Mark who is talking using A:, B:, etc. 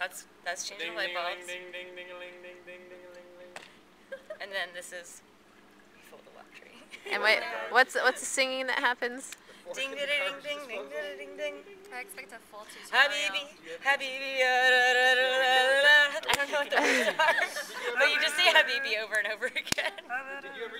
A: That's that's changing
B: Ding,
A: light bulbs.
B: Ding, ding, ding, ding, ding, ding, ding, ding, ding.
A: And then this is fold the laundry.
C: And what, what's what's the singing that happens?
A: ding ding ding ding ding ding ding ding.
D: I expect a full tutorial.
A: Habibi, Habibi, ah. I don't know what the words are, but you just say Habibi over and over again.
B: Did you ever